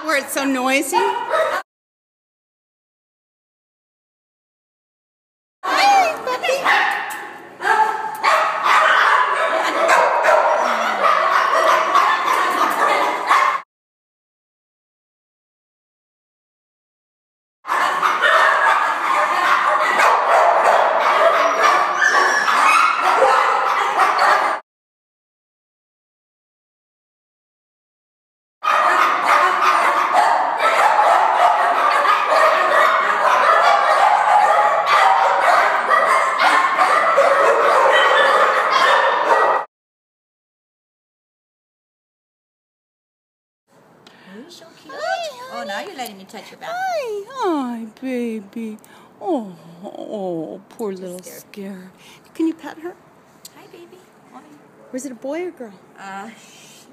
where it's so noisy? You're so cute. Oh, now you're letting me touch your back. Hi, hi, baby. Oh, oh, poor little scare. Can you pet her? Hi, baby. Or is it a boy or girl? Uh,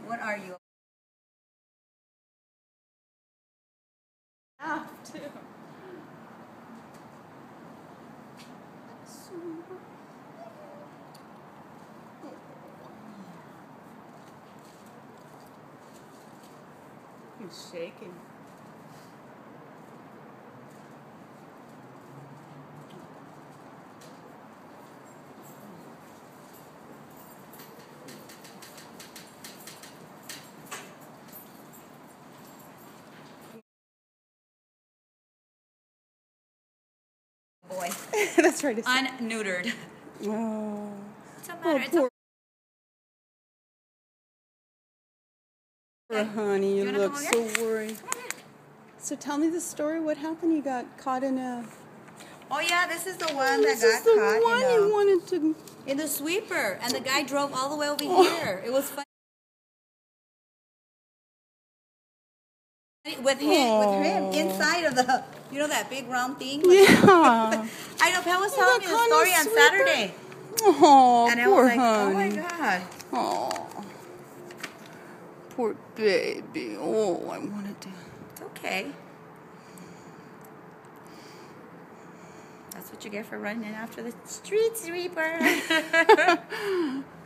what are you? Have to. He's shaking. Boy. That's right. Unneutered. oh. What's the Oh. It's poor, Uh-huh, honey. You, You look so worried. So tell me the story. What happened? You got caught in a. Oh yeah, this is the oh, one that this is got the caught one in, you wanted to. in the sweeper, and the guy drove all the way over Oh. here. It was funny. With him, with him inside of the, you know that big round thing. Yeah. I know. Pat was telling me the story on? Saturday, Oh, and I poor was like, honey. oh my god. Oh, poor baby. Oh, I wanted to. It's okay. That's what you get for running after the street sweeper.